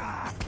Ah!